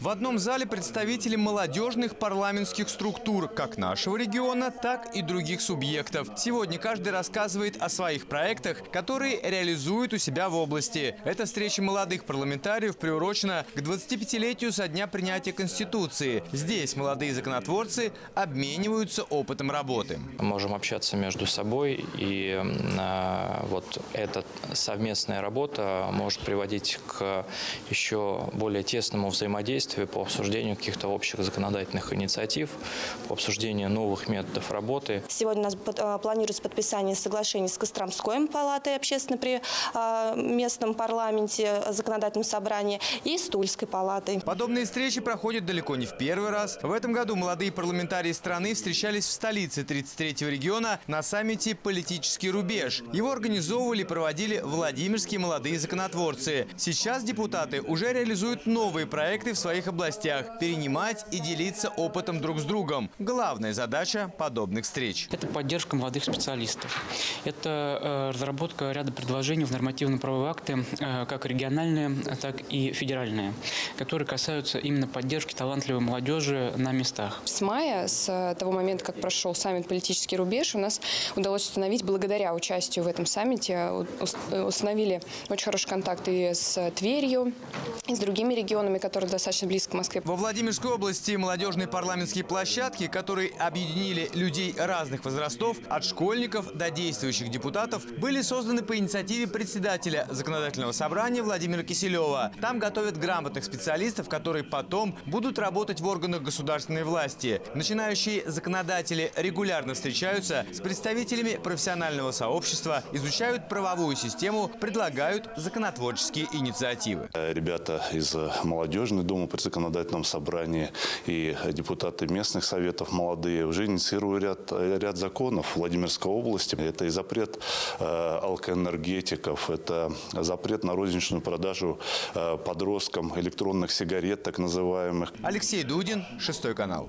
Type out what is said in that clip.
В одном зале представители молодежных парламентских структур, как нашего региона, так и других субъектов. Сегодня каждый рассказывает о своих проектах, которые реализует у себя в области. Эта встреча молодых парламентариев приурочена к 25-летию со дня принятия Конституции. Здесь молодые законотворцы обмениваются опытом работы. можем общаться между собой, и э, вот эта совместная работа может приводить к еще более тесному взаимодействию по обсуждению каких-то общих законодательных инициатив, по обсуждению новых методов работы. Сегодня у нас э, планируется подписание соглашений с Костромской палатой общественной при э, местном парламенте, э, законодательном собрании и с Тульской палатой. Подобные встречи проходят далеко не в первый раз. В этом году молодые парламентарии страны встречались в столице 33-го региона на саммите «Политический рубеж». Его организовывали и проводили Владимирские молодые законотворцы. Сейчас депутаты уже реализуют новые проекты в своих областях – перенимать и делиться опытом друг с другом. Главная задача подобных встреч. Это поддержка молодых специалистов. Это э, разработка ряда предложений в нормативно-правовые акты, э, как региональные, так и федеральные, которые касаются именно поддержки талантливой молодежи на местах. С мая, с э, того момента, как прошел саммит «Политический рубеж», у нас удалось установить, благодаря участию в этом саммите, ус- установили очень хорошие контакты и с Тверью, и с другими регионами, которые достаточно близко к Москве. Во Владимирской области молодежные парламентские площадки, которые объединили людей разных возрастов, от школьников до действующих депутатов, были созданы по инициативе председателя Законодательного собрания Владимира Киселева. Там готовят грамотных специалистов, которые потом будут работать в органах государственной власти. Начинающие законодатели регулярно встречаются с представителями профессионального сообщества, изучают правовую систему, предлагают законотворческие инициативы. Ребята из молодежной думы при законодательном собрании и депутаты местных советов молодые уже инициируют ряд, ряд законов Владимирской области. Это и запрет э, алкоэнергетиков, это запрет на розничную продажу э, подросткам электронных сигарет, так называемых. Алексей Дудин, Шестой канал.